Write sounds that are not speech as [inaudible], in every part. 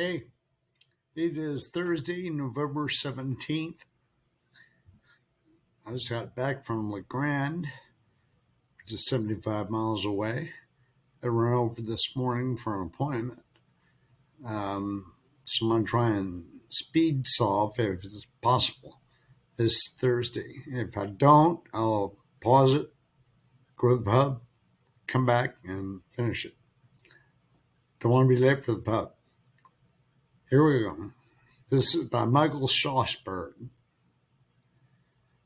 Hey, it is Thursday, November 17th. I just got back from La Grande, which is 75 miles away. I ran over this morning for an appointment. Um, so I'm going to try and speed solve if it's possible this Thursday. If I don't, I'll pause it, go to the pub, come back, and finish it. Don't want to be late for the pub. Here we go. This is by Michael Schlosberg.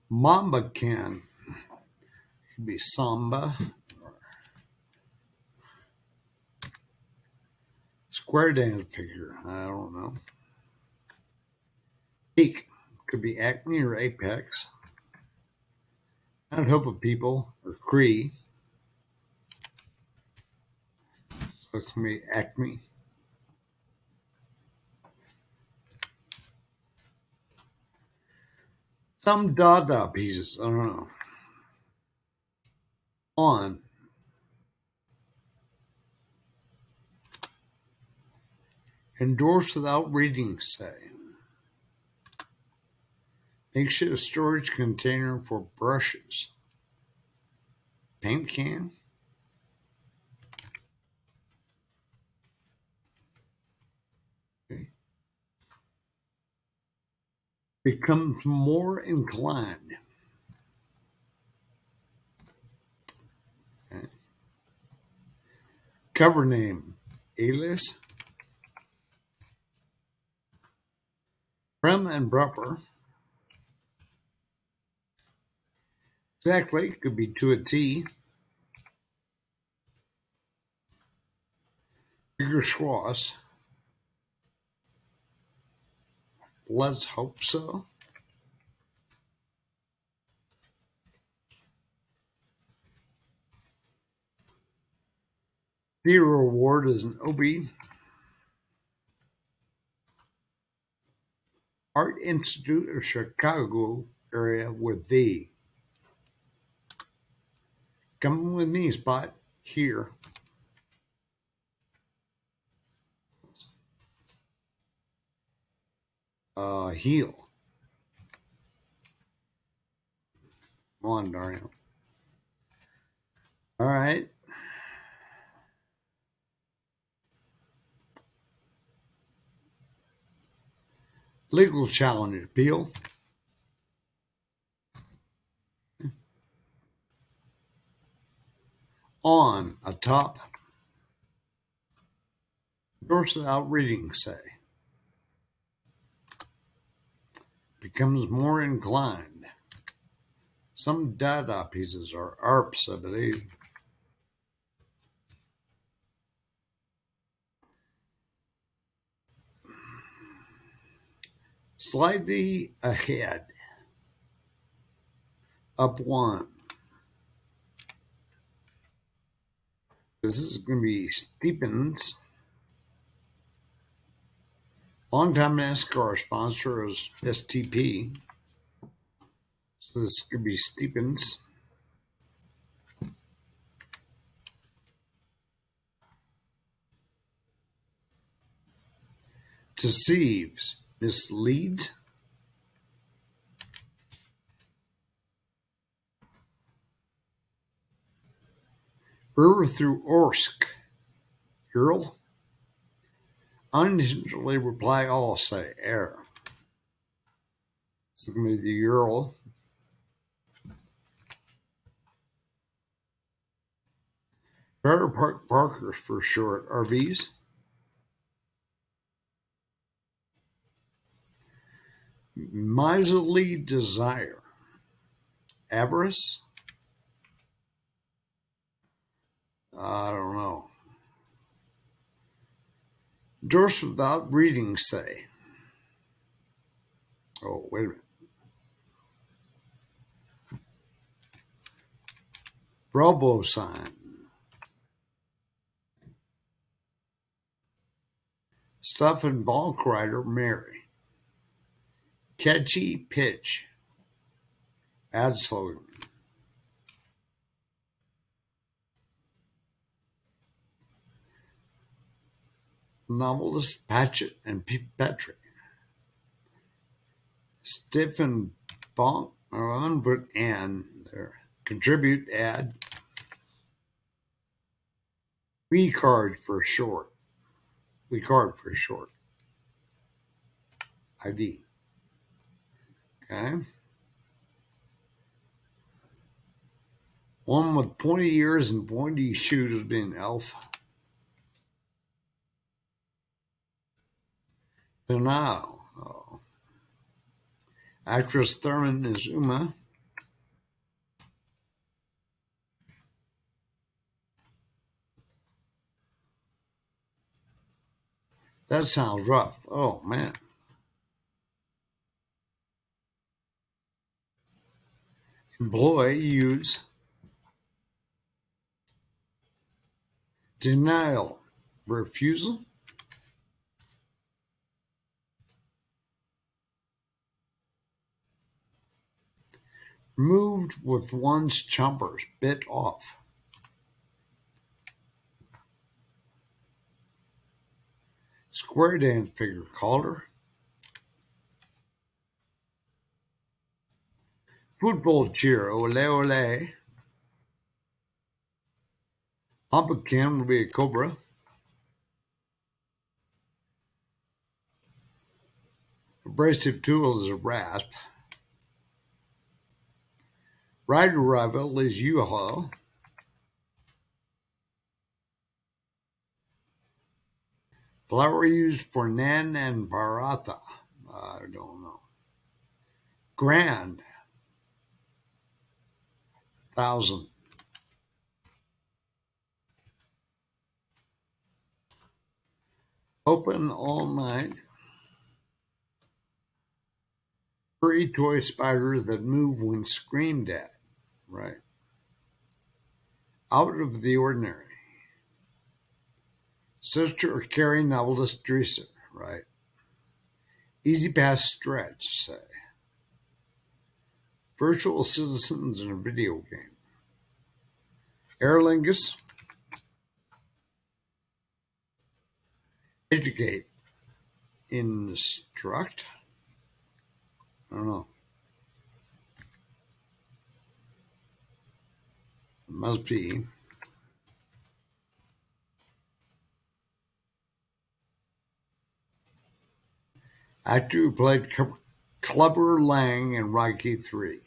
Mamba can. Could be samba. Square dance figure. I don't know. Peak. Could be Acme or Apex. I'd hope of people or Cree. So it's to be Acme. Some Dada pieces. I don't know. On. Endorse without reading, say. Makeshift storage container for brushes. Paint can. Becomes more inclined. Okay. Cover name Alias. Prim and proper. Exactly, could be to a T. Bigger Schwass. Let's hope so. Theater Award is an OB. Art Institute of Chicago area with thee. Come with me, Spot, here. Uh, heal. Come on, Dario. All right. Legal challenge appeal. On, a atop. Doors without reading, say. Becomes more inclined. Some dada pieces are ARPs, I believe. Slightly ahead, up one. This is going to be Steepens. Longtime NASCAR sponsor is STP. So this could be Steepens. Deceives, misleads. River through Orsk, Ural. Unintentionally reply oh, all, say error. Is going to be the Ural. Trailer Park Parkers for short, RVs. Miserly desire. Avarice. I don't Doors without reading say. Oh, wait a minute. Robo sign. Stuff and bulk rider Mary. Catchy pitch. Ad slogan. Novelist Patchett and Petry. Stephen Bonk, put and there. Contribute, add. We card for short. We card for short. ID. Okay. One with pointy ears and pointy shoes being Elf. Now, oh. actress Thurman is Uma. That sounds rough. Oh man. Employ use denial refusal moved with one's chompers bit off. Square dance figure caller. Football cheer, ole ole. Pumpkin will be a cobra. Abrasive tool is a rasp. Ryder rival is U-Haul. Flour used for naan and Paratha. I don't know. Grand. Thousand. Open all night. Furry toy spiders that move when screamed at. Right. Out of the ordinary. Sister or Carrie novelist Dreiser, right? E-ZPass stretch, say. Virtual citizens in a video game. Aer Lingus. Educate. Instruct. I don't know. Must be. Actor who played Clubber Lang in Rocky 3,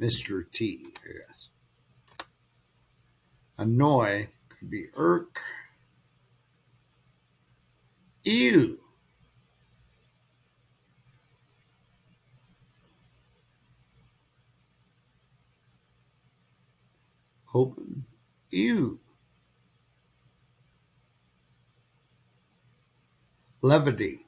Mr. T, I guess. Annoy could be irk. Ew. Open. Ew. Levity.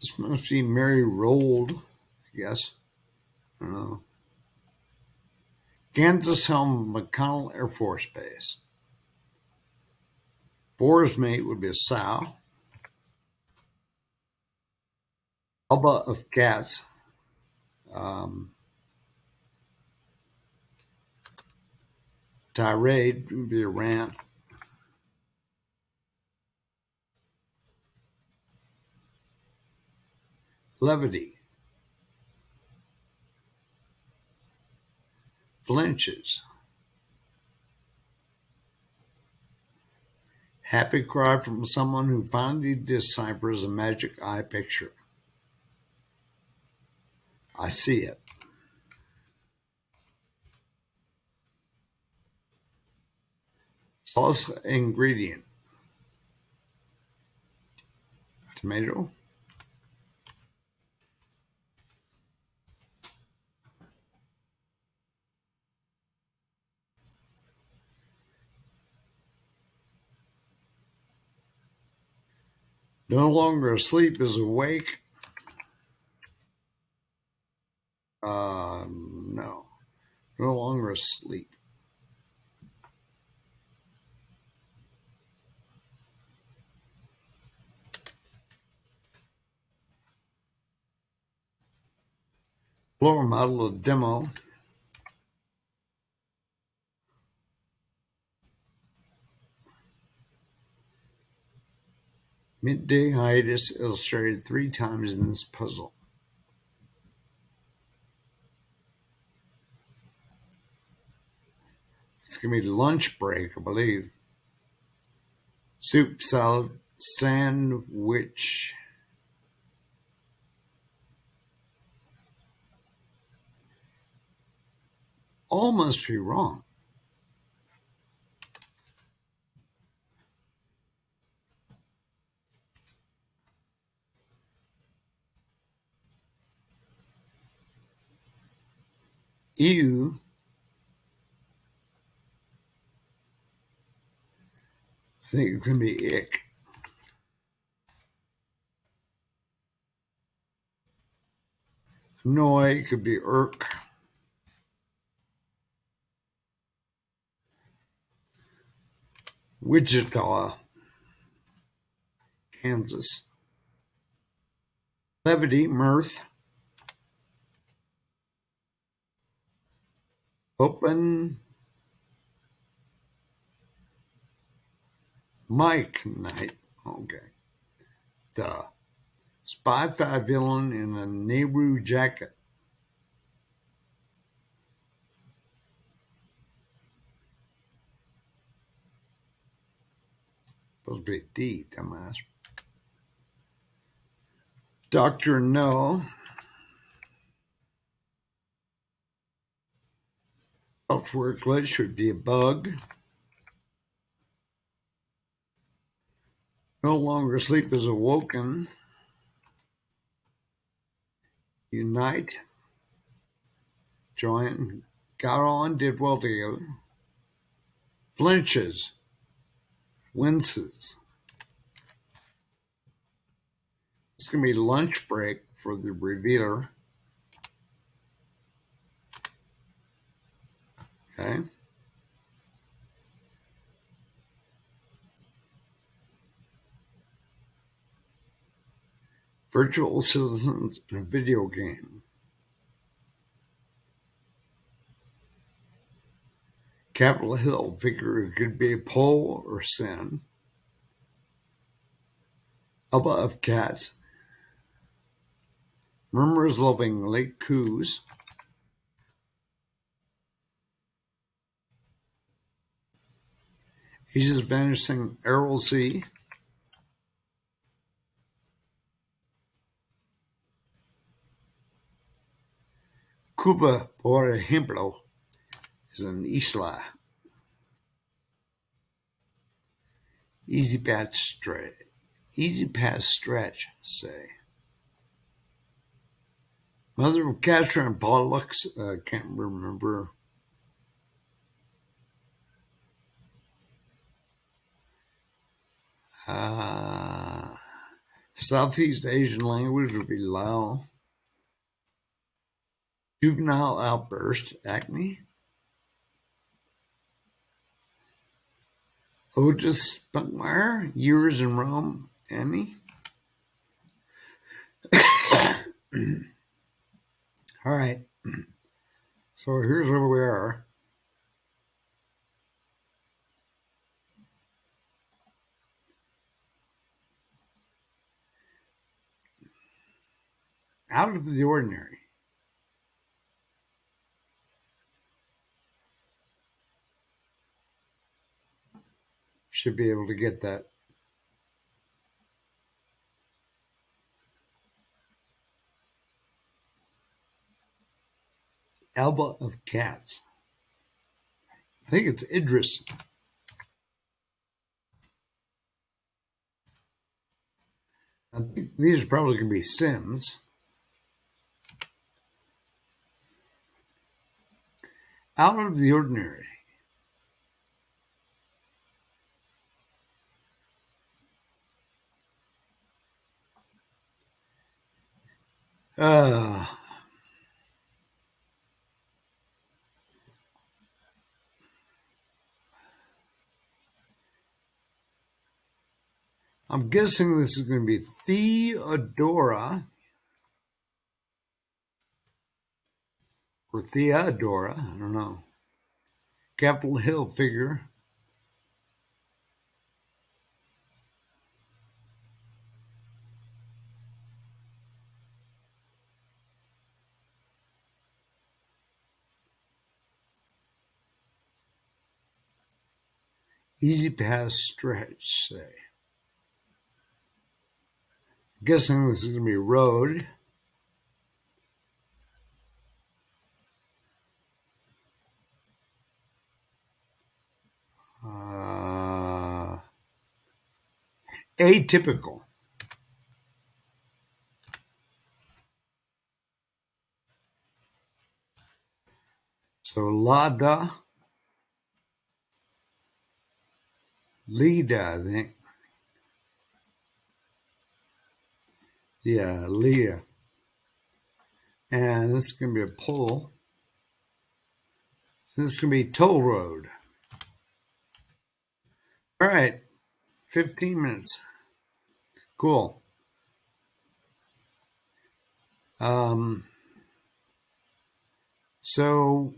This must be Mary Rolled, I guess. I don't know. Kansas home McConnell Air Force Base. Boar's mate would be a sow. Elba of cats. Um, tirade be a rant. levity, flinches, happy cry from someone who finally deciphers a magic eye picture. I see it. Salsa ingredient tomato, No longer asleep is awake. Uh, no. No longer asleep. Floor model of demo. Midday hiatus illustrated three times in this puzzle. Going to be lunch break, I believe. Soup, salad, sandwich. All must be wrong. Ew. I think it's going to be ick. Annoy could be irk. Wichita, Kansas. Levity, mirth. Open mic night, Okay. The Spy Five villain in a Nehru jacket. Supposed to be D, dumbass. Doctor No. Software glitch would be a bug. No longer sleep is awoken. Unite. Join. Got on, did well together. Flinches. Winces. It's going to be lunch break for the revealer. Okay. Virtual citizens in a video game. Capitol Hill figure it could be a pole or sin. Of cats. Murmurs loving lake coos. He's just vanishing Aral Sea. Cuba, por ejemplo, is an isla. Easy path stretch. Easy path stretch, say. Mother of Castor and Pollux, I uh, can't remember. Uh, Southeast Asian language would be Lao. Juvenile outburst, acne. Otis Spunkmeyer, years in Rome, Emmy. [coughs] All right. So here's where we are. Out of the ordinary. Should be able to get that. Elba of Cats. I think it's Idris. I think these are probably going to be Sims. Out of the ordinary. Uh, I'm guessing this is going to be Theodora or Theodora. I don't know. Capitol Hill figure. E-ZPass stretch, say. I'm guessing this is going to be road. Uh, atypical. So Lada, Lida, I think. Yeah, Leah. And this is going to be a pull. This is going to be toll road. All right, 15 minutes. Cool. Um, so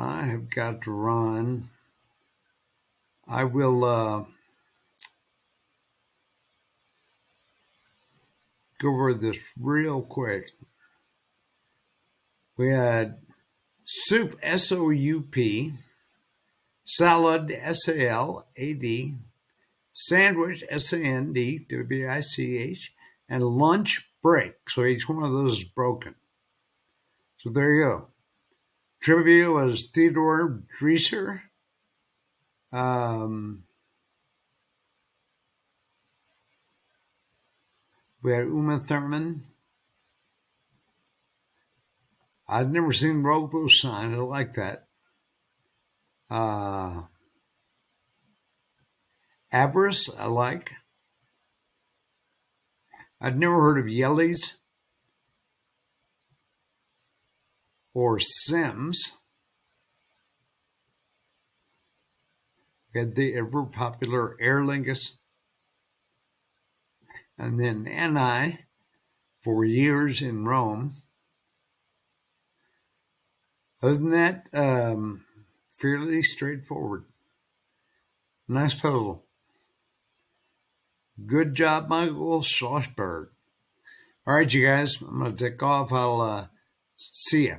I have got to run. I will uh, go over this real quick. We had soup, S O U P, salad, S A L A D, sandwich, S A N D W I C H, and lunch break. So each one of those is broken. So there you go. Trivia was Theodore Dreiser. Um, we had Uma Thurman. I'd never seen Robo Sign. I like that. Uh, Avarice, I like. I'd never heard of Yellies. Or Sims. We had the ever popular Aer Lingus. And then Ni for years in Rome. Other than that, um, fairly straightforward. Nice puzzle. Good job, Michael Schlosberg. All right, you guys, I'm going to take off. I'll uh, see you.